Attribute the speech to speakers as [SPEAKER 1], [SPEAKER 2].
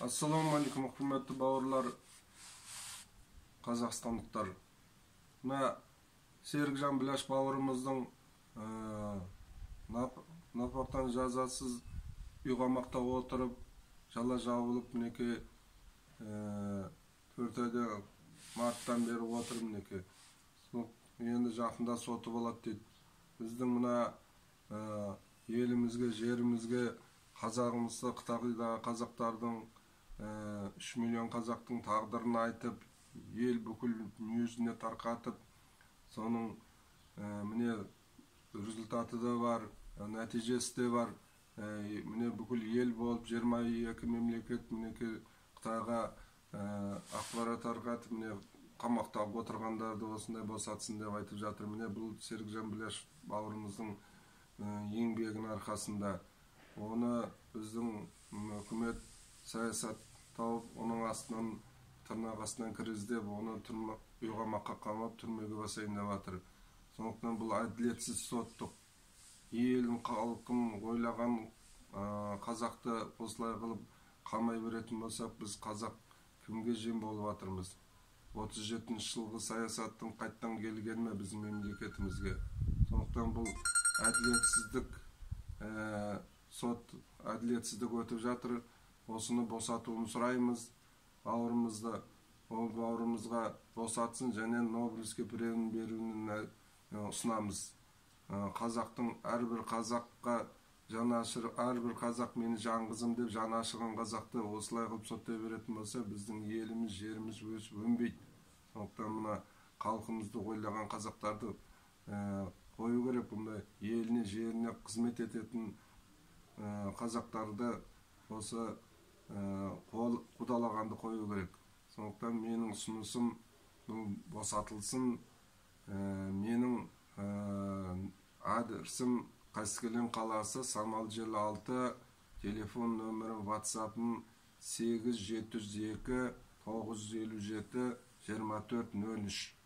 [SPEAKER 1] Ассаламу алейкум, құрметті бауырлар, қазақстандықтар. Мына Серікжан Біляш бауырымыздың напортан жазасыз үйғамақта отырып, жала жабылып, мінеке төрт айда марттан бері отырып, мінеке. Енді жақында соты болады дейді. Біздің мына елімізге, жерімізге, қазағымызды қытайдағы қазақтардың үш миллион қазақтың тағдырын айтып ел бүкіл дүниежүзіне тарқатып соның міне результаты да бар нәтижесі де бар. Міне бүкіл ел болып 22 мемлекет мінекей қытайға ақпарат тарқатып міне қамақта отырғандарды осындай босатсын деп айтып жатыр. Міне бұл серікжан біләш бауырымыздың еңбегінің арқасында. Оны біздің үкімет саясат тауып оның астынан тырнақ астынан кіргіздеп оны үйғамаққа қамап түрмеге басайын деп жатыр сондықтан бұл әділетсіз соттық. Елін халқын ойлаған қазақты осылай қылып қамай беретін болсақ біз қазақ кімге жем болып жатырмыз отыз жетінші жылғы саясаттың қайттан келгені біздің мемлекетімізге? Сондықтан бұл әділетсіздік сот әділетсіздік өтіп жатыр. Осыны босатуын сұраймыз бауырымызды ол бауырымызға босатсын және нобелевский премия беруін ұсынамыз. Қазақтың әрбір қазаққа жаны ашыр әрбір қазақ мені жаңғызым деп жаны ашыған қазақты осылай қылып соттай беретін болса біздің еліміз жеріміз өсіп өнбейді. Сондықтан мына халқымызды ойлаған қазақтарды қою керек. Бұндай еліне жеріне қызмет ететін қазақтарды осы Э, қол құдалағанды қою керек. Сондықтан менің ұсынысым босатылсын. Э, менің э, адресім қаскелең қаласы самал 56 телефон нөмірі ватсапым 8702 957 2403